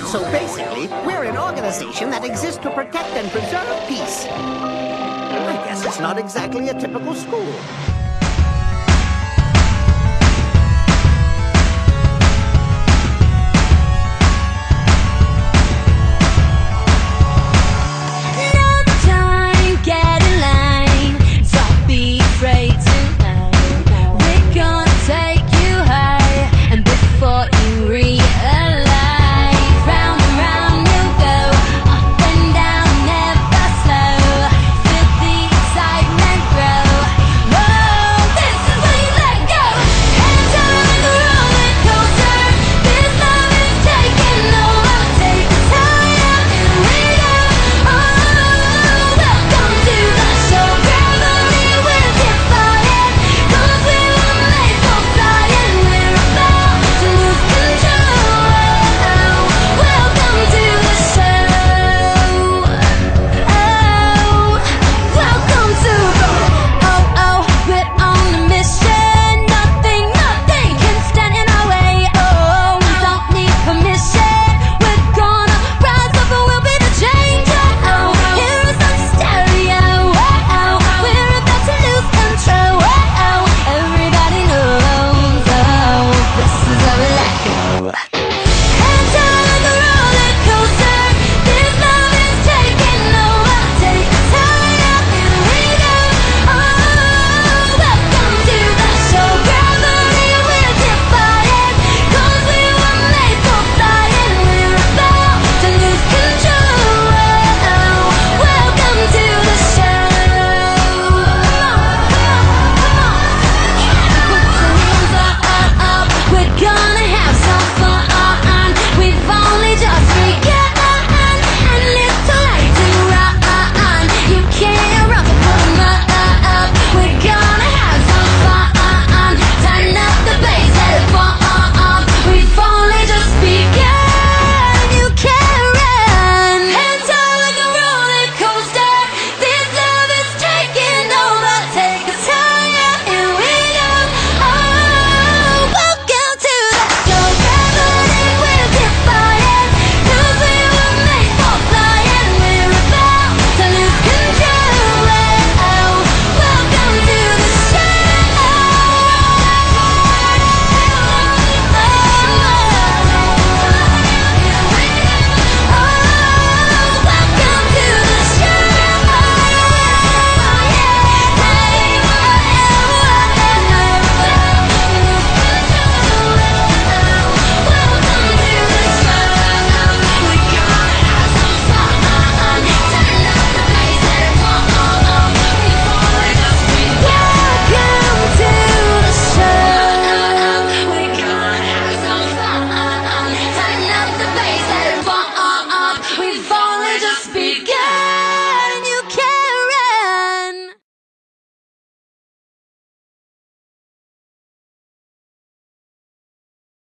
So basically, we're an organization that exists to protect and preserve peace. I guess it's not exactly a typical school.